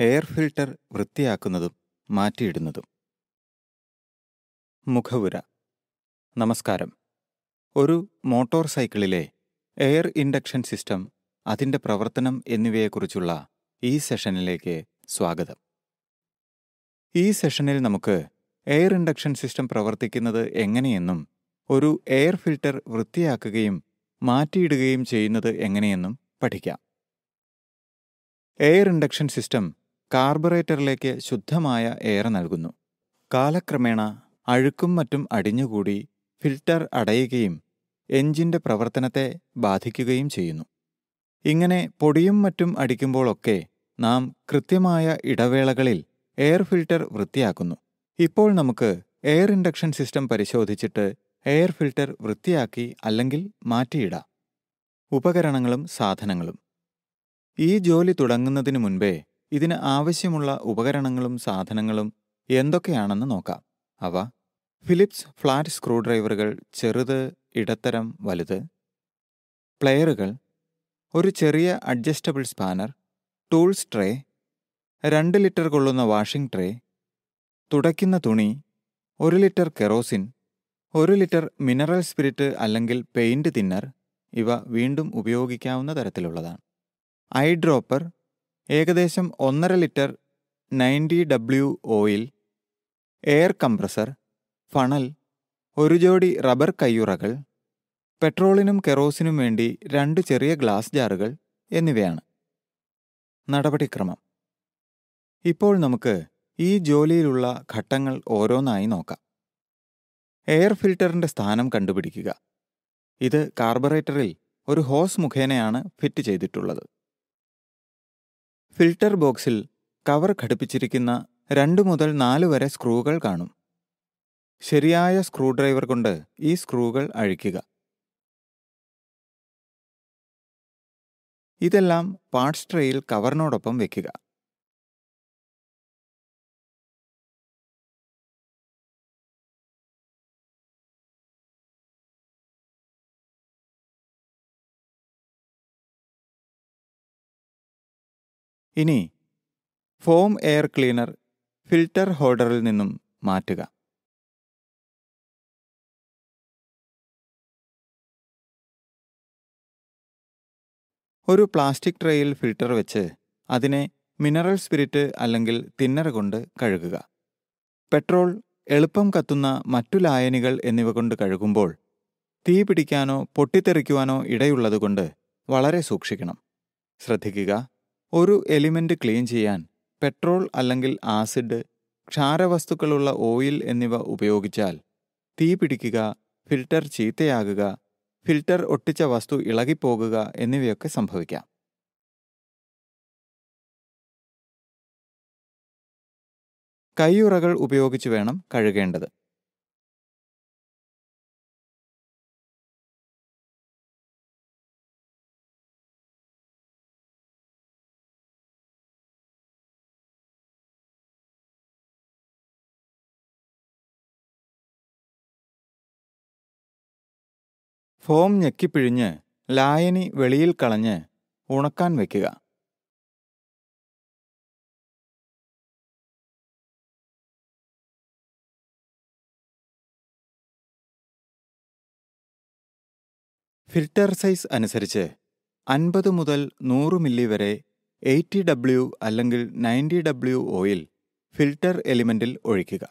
Air filter വൃത്തിയാക്കുന്നതും മാറ്റിയിടുന്നതും. മുഖവുര. നമസ്കാരം. ഒരു motor സൈക്കിളിലെ എയർ ഇൻഡക്ഷൻ സിസ്റ്റം അതിന്റെ പ്രവർത്തനം എന്നിവയെക്കുറിച്ചുള്ള ഈ സെഷനിലേക്ക് സ്വാഗതം. ഈ സെഷനിൽ നമുക്ക് എയർ ഇൻഡക്ഷൻ സിസ്റ്റം പ്രവർത്തിക്കുന്നത് എങ്ങനെയെന്നും ഒരു എയർ ഫിൽട്ടർ വൃത്തിയാക്കുകയും മാറ്റിയിടുകയും ചെയ്യുന്നത് എങ്ങനെയെന്നും പഠിക്കാം. എയർ ഇൻഡക്ഷൻ സിസ്റ്റം കാർബറേറ്ററിലേക്ക് ശുദ്ധമായ എയർ നൽകുന്നു. കാലക്രമേണ അഴുക്കും മറ്റും അടിഞ്ഞുകൂടി ഫിൽട്ടർ അടയുകയും എഞ്ചിന്റെ പ്രവർത്തനത്തെ ബാധിക്കുകയും ചെയ്യുന്നു. ഇങ്ങനെ പൊടിയും മറ്റും അടിക്കുമ്പോഴൊക്കെ നാം കൃത്യമായ ഇടവേളകളിൽ എയർ ഫിൽട്ടർ വൃത്തിയാക്കുന്നു. ഇപ്പോൾ നമുക്ക് എയർ ഇൻഡക്ഷൻ സിസ്റ്റം പരിശോധിച്ചിട്ട് എയർ ഫിൽട്ടർ വൃത്തിയാക്കി അല്ലെങ്കിൽ മാറ്റിയിടാം. ഉപകരണങ്ങളും സാധനങ്ങളും. ഈ ജോലി തുടങ്ങുന്നതിന് മുൻപേ ഇതിന് ആവശ്യമുള്ള ഉപകരണങ്ങളും സാധനങ്ങളും എന്തൊക്കെയാണെന്ന് നോക്കാം. അവ ഫിലിപ്സ് ഫ്ലാറ്റ് സ്ക്രൂ ഡ്രൈവറുകൾ ചെറുത് ഇടത്തരം വലുത്. പ്ലെയറുകൾ ഒരു ചെറിയ അഡ്ജസ്റ്റബിൾ സ്പാനർ ടൂൾസ് ട്രേ രണ്ട് ലിറ്റർ കൊള്ളുന്ന വാഷിംഗ് ട്രേ തുടയ്ക്കുന്ന തുണി ഒരു ലിറ്റർ കെറോസിൻ ഒരു ലിറ്റർ മിനറൽ സ്പിരിറ്റ് അല്ലെങ്കിൽ പെയിന്റ് തിന്നർ ഇവ വീണ്ടും ഉപയോഗിക്കാവുന്ന തരത്തിലുള്ളതാണ്. ഐ ഡ്രോപ്പർ ഏകദേശം ഒന്നര litre ninety W oil air compressor funnel ഒരു ജോഡി റബ്ബർ കയ്യുറകൾ പെട്രോളിനും കെറോസിനും വേണ്ടി രണ്ട് ചെറിയ ഗ്ലാസ് ജാറുകൾ എന്നിവയാണ്. നടപടിക്രമം. ഇപ്പോൾ നമുക്ക് ഈ ജോലിയിലുള്ള ഘട്ടങ്ങൾ ഓരോന്നായി നോക്കാം. എയർ ഫിൽറ്ററിന്റെ സ്ഥാനം കണ്ടുപിടിക്കുക. ഇത് കാർബറേറ്ററിൽ ഒരു ഹോസ് മുഖേനയാണ് ഫിറ്റ് ചെയ്തിട്ടുള്ളത്. ഫിൽട്ടർ ബോക്സിൽ കവർ ഘടിപ്പിച്ചിരിക്കുന്ന രണ്ട് മുതൽ നാല് വരെ സ്ക്രൂകൾ കാണും. ശരിയായ സ്ക്രൂ ഡ്രൈവർ കൊണ്ട് ഈ സ്ക്രൂകൾ അഴിക്കുക. ഇതെല്ലാം പാർട്സ് ട്രേയിൽ കവറിനോടൊപ്പം വെക്കുക. ഇനി ഫോം എയർ ക്ലീനർ ഫിൽറ്റർ ഹോൾഡറിൽ നിന്നും മാറ്റുക. ഒരു പ്ലാസ്റ്റിക് ട്രേയിൽ ഫിൽട്ടർ വെച്ച് അതിനെ മിനറൽ സ്പിരിറ്റ് അല്ലെങ്കിൽ തിന്നർ കൊണ്ട് കഴുകുക. പെട്രോൾ എളുപ്പം കത്തുന്ന മറ്റു ലായനികൾ എന്നിവ കൊണ്ട് കഴുകുമ്പോൾ തീ പിടിക്കാനോ പൊട്ടിത്തെറിക്കുവാനോ ഇടയുള്ളതുകൊണ്ട് വളരെ സൂക്ഷിക്കണം. ശ്രദ്ധിക്കുക. ഒരു എലിമെന്റ് ക്ലീൻ ചെയ്യാൻ പെട്രോൾ അല്ലെങ്കിൽ ആസിഡ് ക്ഷാരവസ്തുക്കളുള്ള ഓയിൽ എന്നിവ ഉപയോഗിച്ചാൽ തീ പിടിക്കുക ഫിൽട്ടർ ചീത്തയാകുക ഫിൽട്ടർ ഒട്ടിച്ച വസ്തു ഇളകിപ്പോകുക എന്നിവയൊക്കെ സംഭവിക്കാം. കൈയുറകൾ ഉപയോഗിച്ച് വേണം കഴുകേണ്ടത്. ഫോം ഞെക്കിപ്പിഴിഞ്ഞ് ലായനി വെളിയിൽ കളഞ്ഞ് ഉണക്കാൻ വയ്ക്കുക ഫിൽട്ടർ സൈസ് അനുസരിച്ച് അൻപത് മുതൽ നൂറ് മില്ലി വരെ എയ്റ്റി ഡബ്ല്യു അല്ലെങ്കിൽ നയന്റി ഡബ്ല്യു ഓയിൽ ഫിൽട്ടർ എലിമെന്റിൽ ഒഴിക്കുക.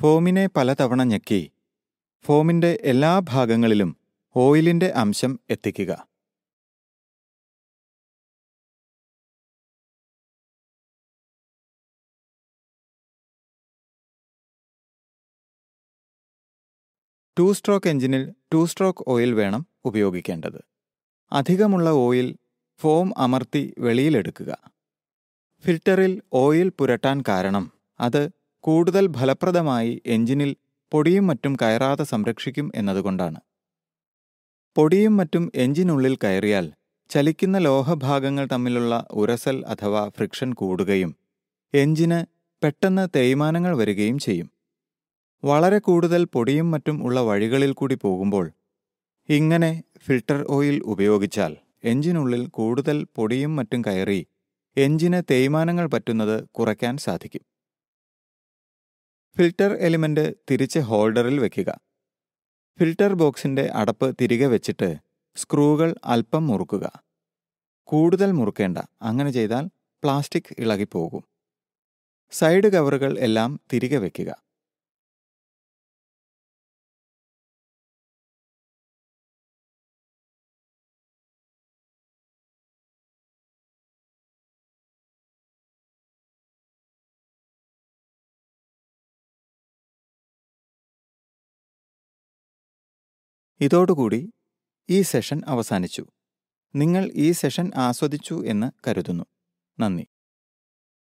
ഫോമിനെ പലതവണ ഞെക്കി. ഫോമിന്റെ എല്ലാ ഭാഗങ്ങളിലും ഓയിലിന്റെ അംശം എത്തിക്കുക. ടു സ്ട്രോക്ക് എഞ്ചിനിൽ ടു സ്ട്രോക്ക് ഓയിൽ വേണം ഉപയോഗിക്കേണ്ടത്. അധികമുള്ള ഓയിൽ ഫോം അമർത്തി വെളിയിലെടുക്കുക. ഫിൽറ്ററിൽ ഓയിൽ പുരട്ടാൻ കാരണം അത് കൂടുതൽ ഫലപ്രദമായി എഞ്ചിനിൽ പൊടിയും മറ്റും കയറാതെ സംരക്ഷിക്കും എന്നതുകൊണ്ടാണ്. പൊടിയും മറ്റും എഞ്ചിനുള്ളിൽ കയറിയാൽ ചലിക്കുന്ന ലോഹഭാഗങ്ങൾ തമ്മിലുള്ള ഉരസൽ അഥവാ ഫ്രിക്ഷൻ കൂടുകയും എഞ്ചിന് പെട്ടെന്ന് തേയ്മാനങ്ങൾ വരികയും ചെയ്യും. വളരെ കൂടുതൽ പൊടിയും മറ്റും ഉള്ള വഴികളിൽ കൂടി പോകുമ്പോൾ ഇങ്ങനെ ഫിൽട്ടർ ഓയിൽ ഉപയോഗിച്ചാൽ എഞ്ചിനുള്ളിൽ കൂടുതൽ പൊടിയും മറ്റും കയറി എഞ്ചിന് തേയ്മാനങ്ങൾ പറ്റുന്നത് കുറയ്ക്കാൻ സാധിക്കും. ഫിൽട്ടർ എലിമെന്റ് തിരിച്ച് ഹോൾഡറിൽ വയ്ക്കുക ഫിൽറ്റർ ബോക്സിന്റെ അടപ്പ് തിരികെ വെച്ചിട്ട് സ്ക്രൂകൾ അല്പം മുറുക്കുക. കൂടുതൽ മുറുക്കേണ്ട അങ്ങനെ ചെയ്താൽ പ്ലാസ്റ്റിക് ഇളകിപ്പോകും. സൈഡ് കവറുകൾ എല്ലാം തിരികെ വെക്കുക. ഇതോടുകൂടി ഈ സെഷൻ അവസാനിച്ചു. നിങ്ങൾ ഈ സെഷൻ ആസ്വദിച്ചു എന്ന് കരുതുന്നു. നന്ദി.